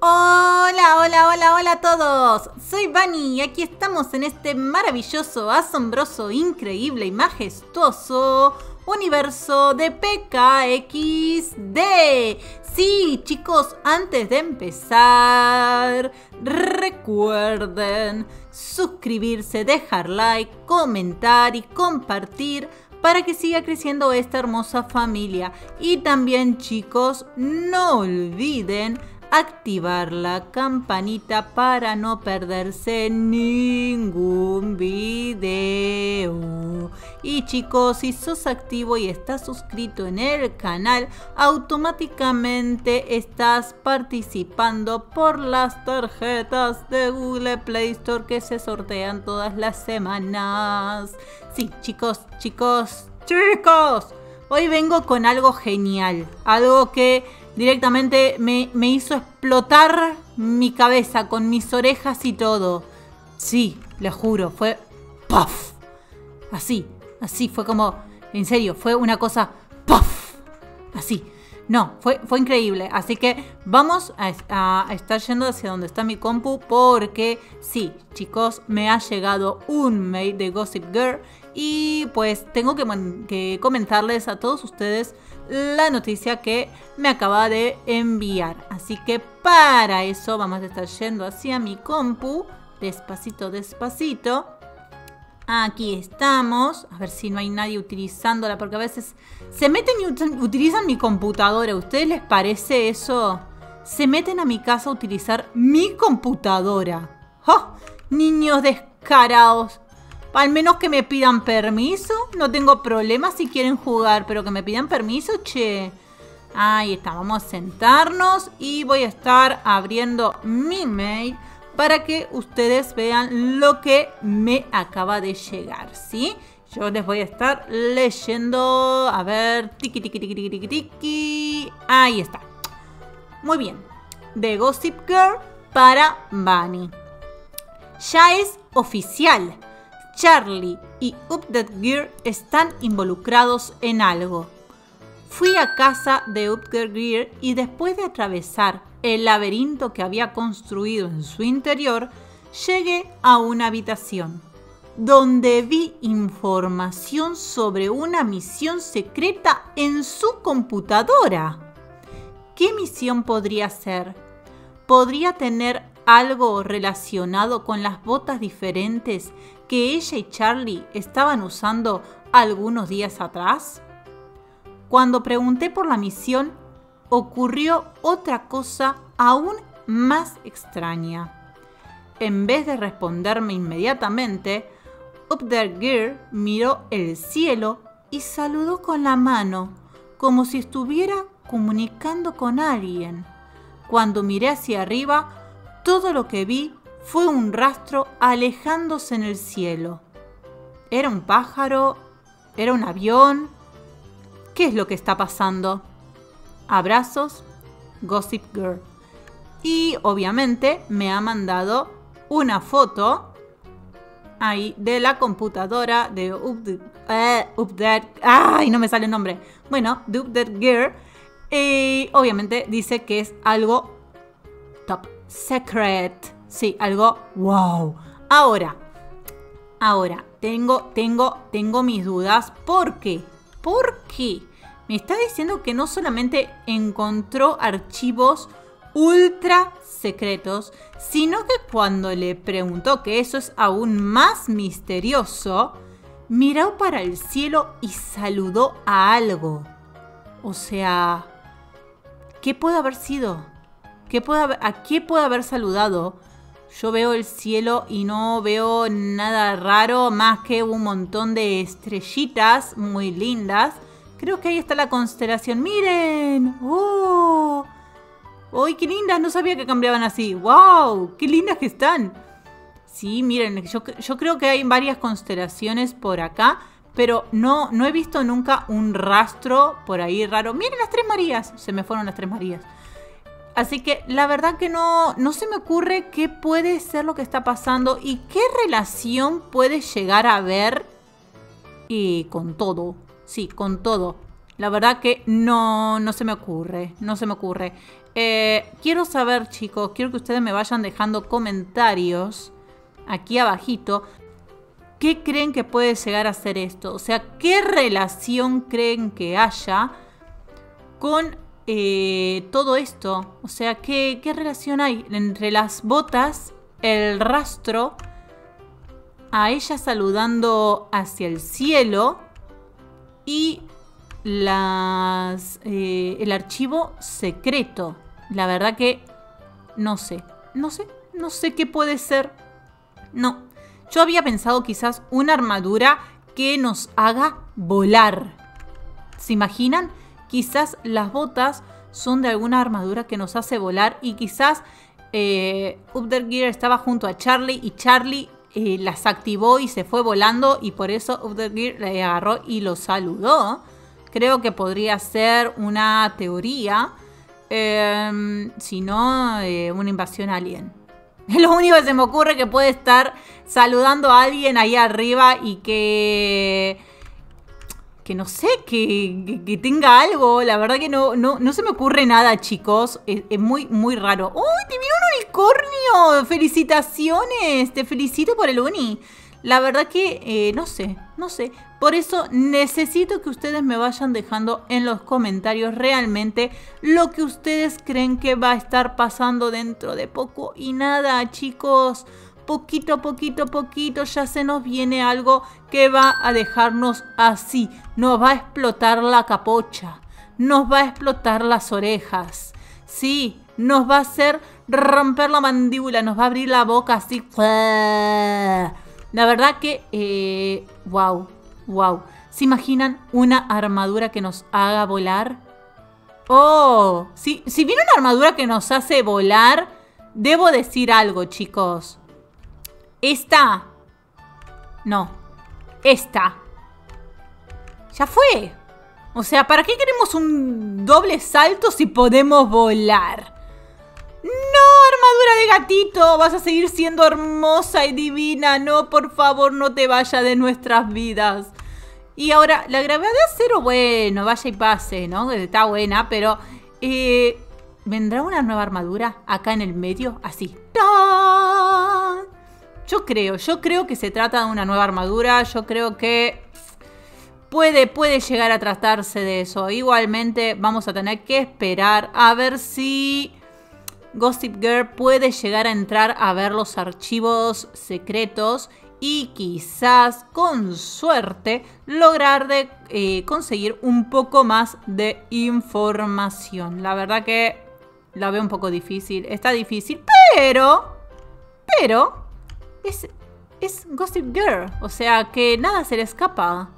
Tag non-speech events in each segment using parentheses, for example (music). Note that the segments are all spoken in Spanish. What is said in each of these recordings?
Hola, hola, hola, hola a todos. Soy Bunny y aquí estamos en este maravilloso, asombroso, increíble y majestuoso universo de PKXD. Sí, chicos, antes de empezar, recuerden suscribirse, dejar like, comentar y compartir para que siga creciendo esta hermosa familia. Y también chicos, no olviden activar la campanita para no perderse ningún video. Y chicos, si sos activo y estás suscrito en el canal, automáticamente estás participando por las tarjetas de Google Play Store que se sortean todas las semanas. Sí, chicos, chicos, chicos. Hoy vengo con algo genial, algo que directamente me, hizo explotar mi cabeza con mis orejas y todo. Sí, le juro, fue ¡puff! Así, así, fue como, en serio, fue una cosa ¡puff! Así. No, fue, fue increíble. Así que vamos a, estar yendo hacia donde está mi compu porque sí, chicos, me ha llegado un mail de Gossip Girl y pues tengo que comentarles a todos ustedes la noticia que me acaba de enviar. Así que para eso vamos a estar yendo hacia mi compu. Despacito, despacito. Aquí estamos. A ver si no hay nadie utilizándola. Porque a veces se meten y utilizan mi computadora. ¿A ustedes les parece eso? Se meten a mi casa a utilizar mi computadora. ¡Oh! Niños descarados. Al menos que me pidan permiso. No tengo problema si quieren jugar, pero que me pidan permiso, che. Ahí está, vamos a sentarnos y voy a estar abriendo mi mail para que ustedes vean lo que me acaba de llegar, ¿sí? Yo les voy a estar leyendo, a ver, tiki tiki tiki tiki tiki tiki. Ahí está. Muy bien. De Gossip Girl para Bunny. Ya es oficial. Charlie y Update Gear están involucrados en algo. Fui a casa de Update Gear y después de atravesar el laberinto que había construido en su interior, llegué a una habitación donde vi información sobre una misión secreta en su computadora. ¿Qué misión podría ser? ¿Podría tener algo relacionado con las botas diferentes que ella y Charlie estaban usando algunos días atrás? Cuando pregunté por la misión, ocurrió otra cosa aún más extraña. En vez de responderme inmediatamente, Gear miró el cielo y saludó con la mano, como si estuviera comunicando con alguien. Cuando miré hacia arriba, todo lo que vi fue un rastro alejándose en el cielo. ¿Era un pájaro? ¿Era un avión? ¿Qué es lo que está pasando? Abrazos, Gossip Girl. Y obviamente me ha mandado una foto ahí de la computadora de Update. Eh, ¡Ay! No me sale el nombre. Bueno, de Update Gear. Y obviamente dice que es algo top secret. Sí, algo wow. Ahora, ahora, tengo, tengo, tengo mis dudas. ¿Por qué? ¿Por qué? Me está diciendo que no solamente encontró archivos ultra secretos, sino que cuando le preguntó que eso es aún más misterioso, miró para el cielo y saludó a algo. O sea, ¿qué puede haber sido? ¿A qué puede haber saludado? Yo veo el cielo y no veo nada raro más que un montón de estrellitas muy lindas. Creo que ahí está la constelación. ¡Miren! ¡Oh! ¡Ay, qué lindas! No sabía que cambiaban así. ¡Wow! ¡Qué lindas que están! Sí, miren, yo, yo creo que hay varias constelaciones por acá, pero no, no he visto nunca un rastro por ahí raro. ¡Miren las Tres Marías! Se me fueron las Tres Marías. Así que la verdad que no, no se me ocurre qué puede ser lo que está pasando y qué relación puede llegar a haber y con todo. Sí, con todo. La verdad que no, no se me ocurre, no se me ocurre. Eh, quiero saber, chicos, quiero que ustedes me vayan dejando comentarios aquí abajito. ¿Qué creen que puede llegar a ser esto? O sea, ¿qué relación creen que haya con eh, todo esto? O sea, ¿qué, ¿qué relación hay entre las botas, el rastro, a ella saludando hacia el cielo y las, eh, el archivo secreto? La verdad que no sé, no sé, no sé qué puede ser. No, yo había pensado quizás una armadura que nos haga volar. ¿Se imaginan? Quizás las botas son de alguna armadura que nos hace volar y quizás eh, Gear estaba junto a Charlie y Charlie eh, las activó y se fue volando y por eso Gear le agarró y lo saludó. Creo que podría ser una teoría. Em, si no, eh, una invasión alien. (laughs) Lo único que se me ocurre que puede estar saludando a alguien ahí arriba y que. Que no sé, que, tenga algo. La verdad que no, no, se me ocurre nada, chicos. Es, es, muy, muy raro. ¡Uy, te vino un unicornio! ¡Felicitaciones! Te felicito por el uni. La verdad que eh, no sé, no sé. Por eso necesito que ustedes me vayan dejando en los comentarios realmente lo que ustedes creen que va a estar pasando dentro de poco. Y nada, chicos, poquito, poquito, poquito ya se nos viene algo que va a dejarnos así. Nos va a explotar la capocha. Nos va a explotar las orejas. Sí, nos va a hacer romper la mandíbula. Nos va a abrir la boca así. La verdad que, eh, wow, wow. ¿Se imaginan una armadura que nos haga volar? Oh, si, si viene una armadura que nos hace volar, debo decir algo, chicos. Esta. No. Esta. Ya fue. O sea, ¿para qué queremos un doble salto si podemos volar? armadura de gatito! Vas a seguir siendo hermosa y divina. No, por favor, no te vaya de nuestras vidas. Y ahora, la gravedad de acero, bueno, vaya y pase, ¿no? Está buena, pero... Eh, ¿Vendrá una nueva armadura acá en el medio? Así. Yo creo, yo creo que se trata de una nueva armadura. Yo creo que puede, puede llegar a tratarse de eso. Igualmente vamos a tener que esperar a ver si Gossip Girl puede llegar a entrar a ver los archivos secretos y quizás con suerte lograr de eh, conseguir un poco más de información. La verdad que la veo un poco difícil. Está difícil, pero... Pero... Es, es Gossip Girl. O sea que nada se le escapa.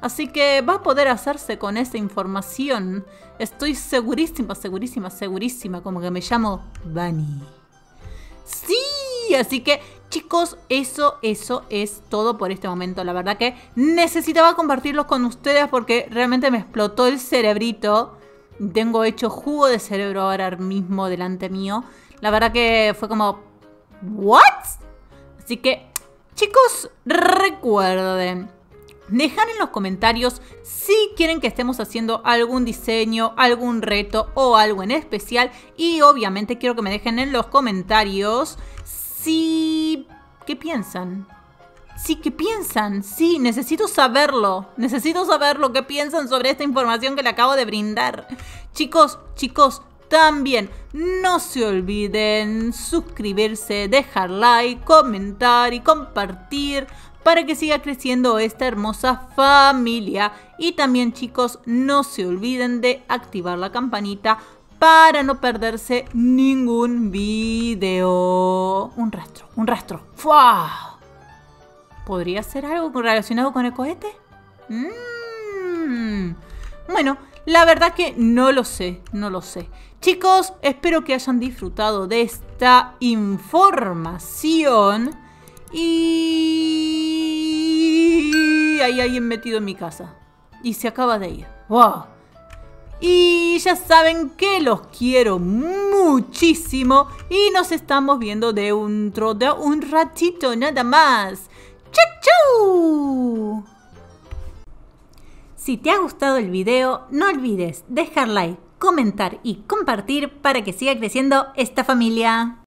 Así que va a poder hacerse con esa información. Estoy segurísima, segurísima, segurísima. Como que me llamo Bunny. Sí, así que chicos, eso, eso es todo por este momento. La verdad que necesitaba compartirlos con ustedes porque realmente me explotó el cerebrito. Tengo hecho jugo de cerebro ahora mismo delante mío. La verdad que fue como... ¿What? Así que, chicos, recuerden Dejan en los comentarios si quieren que estemos haciendo algún diseño, algún reto o algo en especial. Y obviamente quiero que me dejen en los comentarios si... ¿Qué piensan? Sí, ¿qué piensan? Sí, necesito saberlo. Necesito saber lo que piensan sobre esta información que le acabo de brindar. Chicos, chicos, también no se olviden suscribirse, dejar like, comentar y compartir para que siga creciendo esta hermosa familia. Y también chicos, no se olviden de activar la campanita para no perderse ningún video. Un rastro, un rastro. ¡Fua! ¿Podría ser algo relacionado con el cohete? Mm. Bueno, la verdad que no lo sé, no lo sé. Chicos, espero que hayan disfrutado de esta información. Y hay alguien metido en mi casa. Y se acaba de ir. ¡Wow! Y ya saben que los quiero muchísimo. Y nos estamos viendo de un, de un ratito nada más. ¡Chau, chau! Si te ha gustado el video, no olvides dejar like, comentar y compartir para que siga creciendo esta familia.